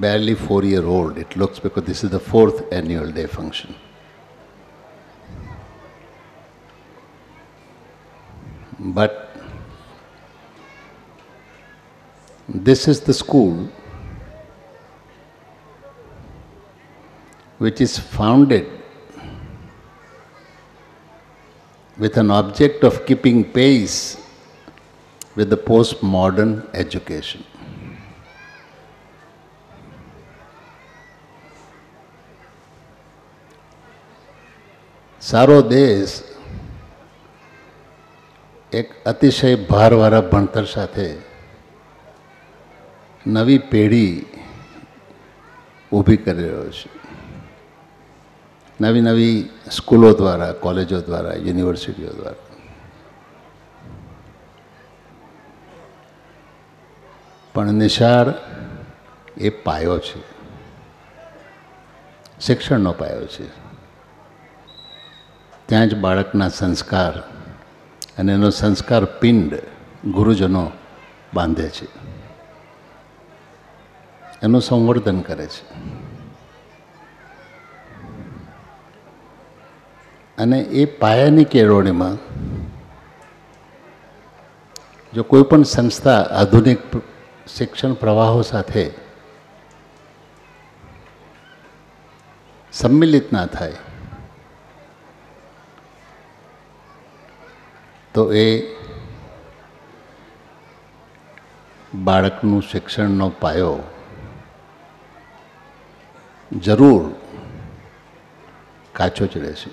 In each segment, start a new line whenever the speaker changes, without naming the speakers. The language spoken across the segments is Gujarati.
barely four year old. It looks because this is the fourth annual day function. But this is the school which is founded with an object of keeping pace with the postmodern education. સારો દેશ એક અતિશય ભારવાળા ભણતર સાથે નવી પેઢી ઊભી કરી રહ્યો છે. નવી નવી સ્કૂલો દ્વારા, કોલેજો દ્વારા, યુનિવર્સિટીઓ દ્વારા. પણ નિશાળ એ પાયો છે. શિક્ષણનો પાયો છે. ત્યાં જ બાળકના સંસ્કાર અને એનો સંસ્કાર પિંડ ગુરુજનો બાંધે છે. એનું સંવર્ધન કરે છે. અને એ પાયાની કેળવણીમાં જો કોઈ પણ સંસ્થા આધુનિક શિક્ષણ પ્રવાહો સાથે સંમિલિત ના થાય તો એ બાળકનું શિક્ષણનો પાયો જરૂર કાચો જ રહેશે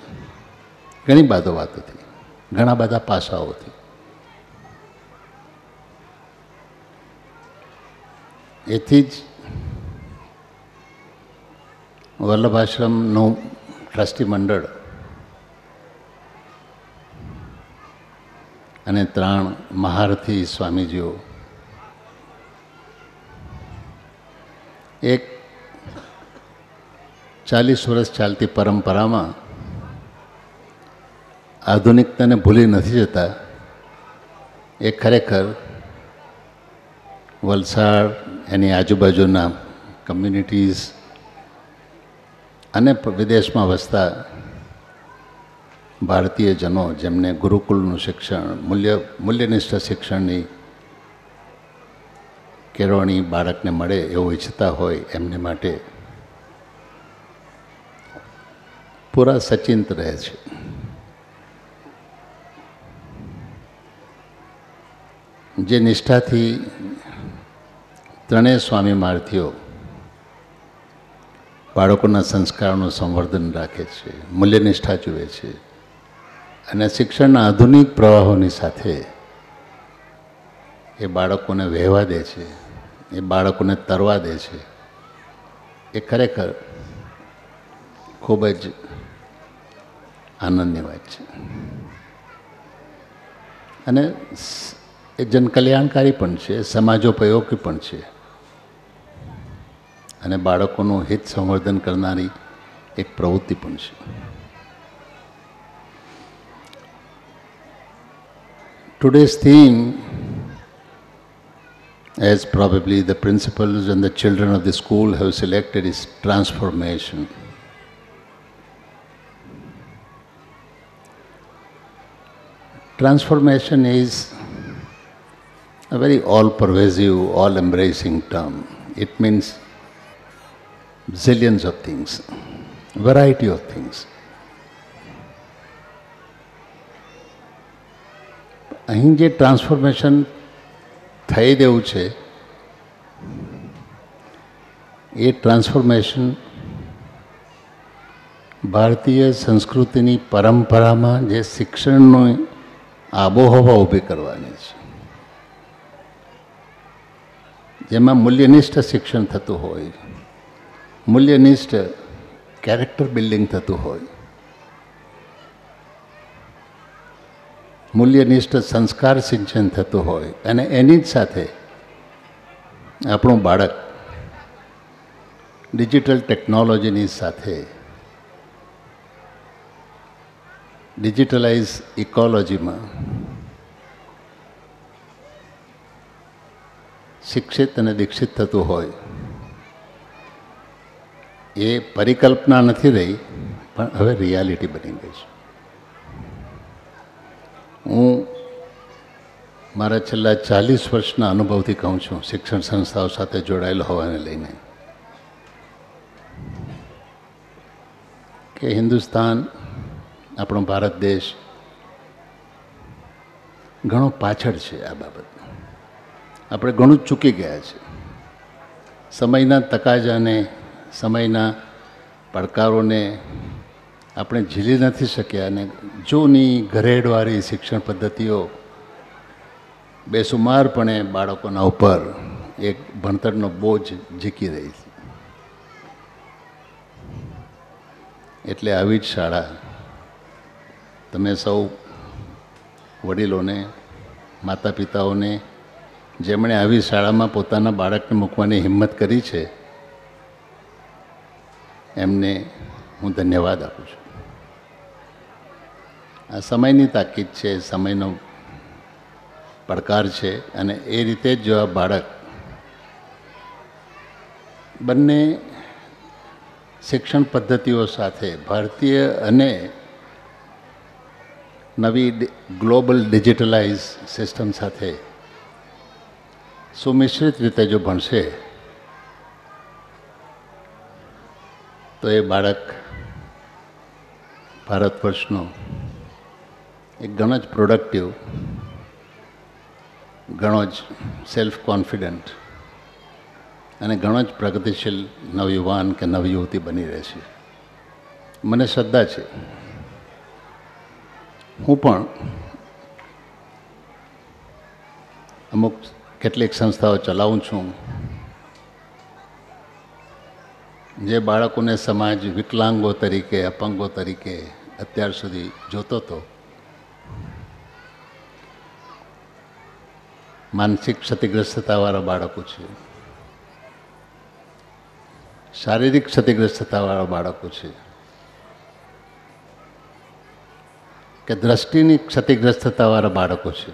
ઘણી બધો વાતોથી ઘણા બધા પાસાઓથી એથી જ વલ્લભાશ્રમનું ટ્રસ્ટી મંડળ અને ત્રણ મહારથી સ્વામીજીઓ. એક ચાલીસ વર્ષ ચાલતી પરંપરામાં આધુનિકતાને ભૂલી નથી જતા. એ ખરેખર વલસાડ, એની આજુબાજુના કમ્યુનિટીઝ અને વિદેશમાં વસતા ભારતીય જનો જેમને ગુરુકુળનું શિક્ષણ, મૂલ્ય, મૂલ્યનિષ્ઠ શિક્ષણની કેળવણી બાળકને મળે એવું ઈચ્છતા હોય એમને માટે પૂરા સચિંત રહે છે. જે નિષ્ઠાથી ત્રણેય સ્વામી માર્થીઓ બાળકોના સંસ્કારોનું સંવર્ધન રાખે છે, મૂલ્યનિષ્ઠા જુએ છે અને શિક્ષણના આધુનિક પ્રવાહોની સાથે એ બાળકોને વહેવા દે છે, એ બાળકોને તરવા દે છે. એ ખરેખર ખૂબ જ આનંદની વાત છે. અને એ જનકલ્યાણકારી પણ છે, સમાજોપયોગી પણ છે. અને બાળકોનું હિત સંવર્ધન કરનારી એક પ્રવૃત્તિ પણ છે. Today's theme, as probably the principals and the children of the school have selected, is transformation. Transformation is a very all pervasive, all embracing term. It means zillions of things, variety of things. અહીં જે ટ્રાન્સફોર્મેશન થઈ રહ્યું છે, એ ટ્રાન્સફોર્મેશન ભારતીય સંસ્કૃતિની પરંપરામાં જે શિક્ષણની આબોહવા ઊભી કરવાની છે. જેમાં મૂલ્યનિષ્ઠ શિક્ષણ થતું હોય, મૂલ્યનિષ્ઠ કેરેક્ટર બિલ્ડિંગ થતું હોય મૂલ્યનિષ્ઠ સંસ્કાર સિંચન થતું હોય અને એની જ સાથે આપણું બાળક ડિજિટલ ટેકનોલોજીની સાથે ડિજિટલાઇઝ ઇકોલોજીમાં શિક્ષિત અને દીક્ષિત થતું હોય એ પરિકલ્પના નથી રહી, પણ હવે રિયાલિટી બની ગઈ છે. હું મારા છેલ્લા ચાલીસ વર્ષના અનુભવથી કહું છું, શિક્ષણ સંસ્થાઓ સાથે જોડાયેલો હોવાને લઈને. કે હિન્દુસ્તાન, આપણો ભારત દેશ ઘણો પાછળ છે આ બાબત. આપણે ઘણું જ ચૂકી ગયા છે. સમયના તકાજાને, સમયના પડકારોને આપણે ઝીલી નથી શક્યા અને જૂની ઘરેડવાળી શિક્ષણ પદ્ધતિઓ બેસુમારપણે બાળકોના ઉપર એક ભણતરનો બોજ ઝીકી રહી છે. એટલે આવી જ શાળા તમે સૌ વડીલોને માતા પિતાઓને જેમણે આવી શાળામાં પોતાના બાળકને મૂકવાની હિંમત કરી છે, એમને હું ધન્યવાદ આપું છું. આ સમયની તાકીદ છે, સમયનો પડકાર છે અને એ રીતે જ જો આ બાળક બંને શિક્ષણ પદ્ધતિઓ સાથે ભારતીય અને નવી ગ્લોબલ ડિજિટલાઇઝ સિસ્ટમ સાથે સુમિશ્રિત રીતે જો ભણશે, તો એ બાળક ભારત વર્ષનો એક ઘણો જ પ્રોડક્ટિવ ઘણો જ સેલ્ફ કોન્ફિડન્ટ અને ઘણો જ પ્રગતિશીલ નવયુવાન કે નવયુવતી બની રહેશે મને શ્રદ્ધા છે. હું પણ અમુક કેટલીક સંસ્થાઓ ચલાવું છું. જે બાળકોને સમાજ વિકલાંગો તરીકે, અપંગો તરીકે અત્યાર સુધી જોતો હતો. માનસિક ક્ષતિગ્રસ્તતાવાળા બાળકો છે. શારીરિક ક્ષતિગ્રસ્તતાવાળા બાળકો છે. કે દ્રષ્ટિની ક્ષતિગ્રસ્તતાવાળા બાળકો છે.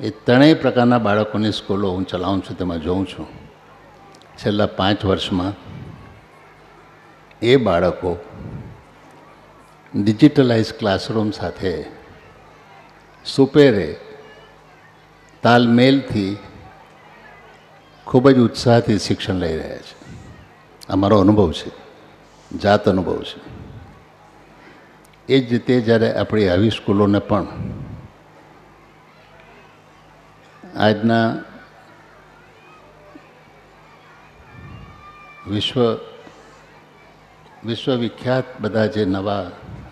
એ ત્રણેય પ્રકારના બાળકોની સ્કૂલો હું ચલાવું છું, તેમાં જોઉં છું. છેલ્લા પાંચ વર્ષમાં એ બાળકો ડિજિટલાઇઝ ક્લાસરૂમ સાથે સુપેરે તાલમેલથી ખૂબ જ ઉત્સાહથી શિક્ષણ લઈ રહ્યા છે. આ મારો અનુભવ છે, જાત અનુભવ છે. એ જ રીતે જ્યારે આપણી આવી સ્કૂલોને પણ આજના વિશ્વ વિશ્વવિખ્યાત બધા જે નવા,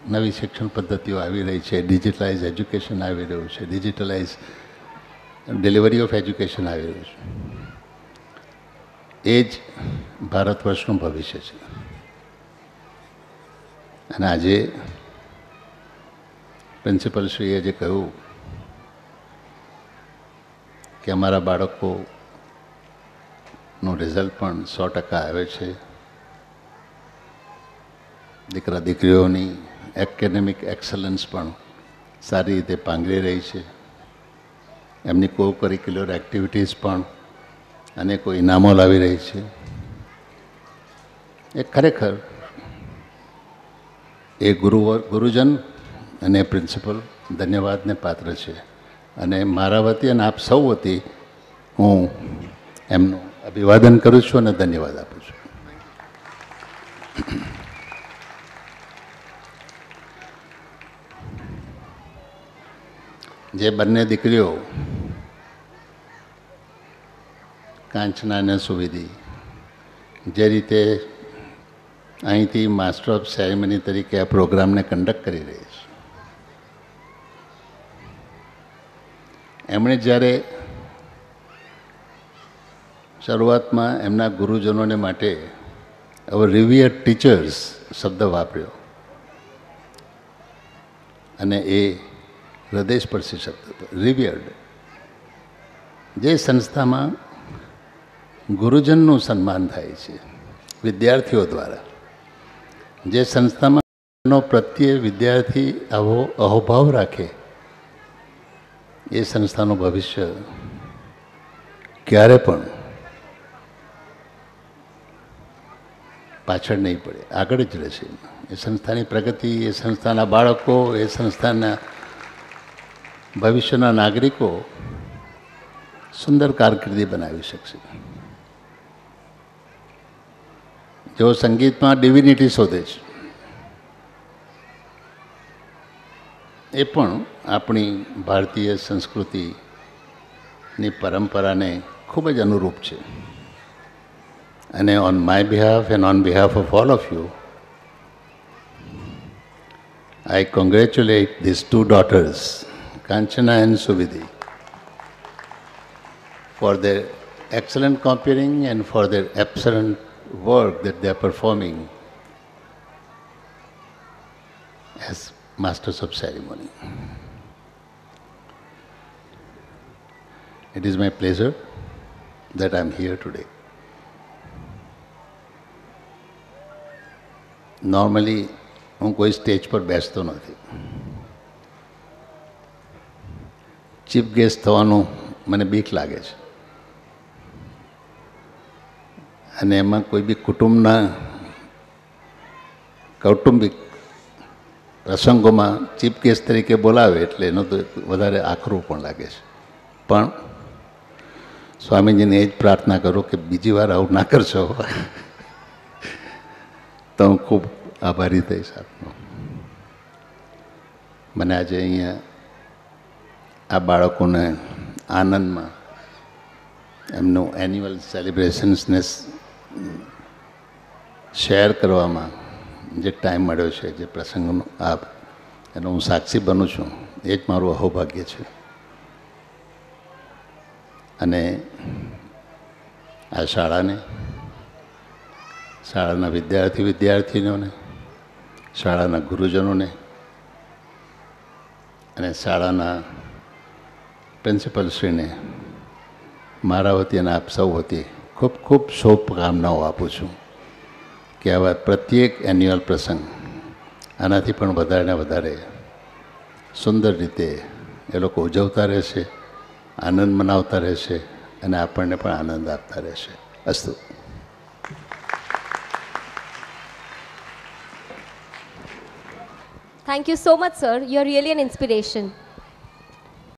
નવી શિક્ષણ પદ્ધતિઓ આવી રહી છે, ડિજિટલાઇઝ એજ્યુકેશન આવી રહ્યું છે, ડિજિટલાઇઝ ડિલિવરી ઓફ એજ્યુકેશન આવી રહ્યું છે. એ જ ભારત વર્ષનું ભવિષ્ય છે. અને આજે પ્રિન્સિપલશ્રીએ જે કહ્યું કે અમારા બાળકોનું રિઝલ્ટ પણ સો ટકા આવે છે. દીકરા દીકરીઓની એકેડેમિક એક્સલન્સ પણ સારી રીતે પાંગરી રહી છે. એમની કો કરિક્યુલર એક્ટિવિટીઝ પણ અનેકો ઇનામો લાવી રહી છે. એ ખરેખર એ ગુરુ ગુરુજન અને પ્રિન્સિપલ ધન્યવાદને પાત્ર છે. અને મારા વતી અને આપ સૌ વતી હું એમનું અભિવાદન કરું છું અને ધન્યવાદ આપું છું. જે બંને દીકરીઓ કાંચના સુવિધી જે રીતે અહીંથી માસ્ટર ઓફ સેરેમની તરીકે આ પ્રોગ્રામને કન્ડક્ટ કરી રહી છે. એમણે જ્યારે શરૂઆતમાં એમના ગુરુજનોને માટે હવે રિવિયર ટીચર્સ શબ્દ વાપર્યો અને એ હૃદય સ્પર્શી શબ્દ હતો. રિવિયર્ડ જે સંસ્થામાં ગુરુજનનું સન્માન થાય છે, વિદ્યાર્થીઓ દ્વારા. જે સંસ્થામાં પ્રત્યે વિદ્યાર્થી આવો અહોભાવ રાખે, એ સંસ્થાનું ભવિષ્ય ક્યારે પણ પાછળ નહીં પડે, આગળ જ રહેશે. એ સંસ્થાની પ્રગતિ, એ સંસ્થાના બાળકો, એ સંસ્થાના ભવિષ્યના નાગરિકો સુંદર કારકિર્દી બનાવી શકશે. જેઓ સંગીતમાં ડિવિનિટી શોધે છે એ પણ આપણી ભારતીય સંસ્કૃતિની પરંપરાને ખૂબ જ અનુરૂપ છે અને on my behalf and on behalf of all of you I congratulate these two daughters, Kanchana and Suvidhi, for their excellent comparing and for their excellent work that they are performing as masters of ceremony. It is my pleasure that I am here today. Normally હું કોઈ સ્ટેજ પર બેસતો નથી ચીફ ગેસ્ટ થવાનું મને બીક લાગે છે અને એમાં કોઈ બી કુટુંબના કૌટુંબિક પ્રસંગોમાં ચીફ કેસ તરીકે બોલાવે એટલે એનો તો વધારે આખરું પણ લાગે છે. પણ સ્વામીજીને એ જ પ્રાર્થના કરું કે બીજી વાર આવું ના કરશો. તો હું ખૂબ આભારી થઈશ આપનો. મને આજે અહીંયા આ બાળકોને આનંદમાં એમનું એન્યુઅલ સેલિબ્રેશન્સને શેર કરવામાં જે ટાઈમ મળ્યો છે, જે પ્રસંગનો આપ, એનો હું સાક્ષી બનું છું, એ જ મારું અહોભાગ્ય છે. અને આ શાળાને, શાળાના વિદ્યાર્થી વિદ્યાર્થીનીઓને શાળાના ગુરુજનોને અને શાળાના પ્રિન્સિપલશ્રીને મારા વતી અને આપ સૌ વતી ખૂબ ખૂબ શુભકામનાઓ આપું છું કે આવા પ્રત્યેક એન્યુઅલ પ્રસંગ આનાથી પણ વધારે વધારે સુંદર રીતે એ લોકો ઉજવતા રહેશે આનંદ મનાવતા રહેશે અને આપણને પણ આનંદ આપતા રહેશે અસ્તુ
Thank you so much, sir. You're really an inspiration.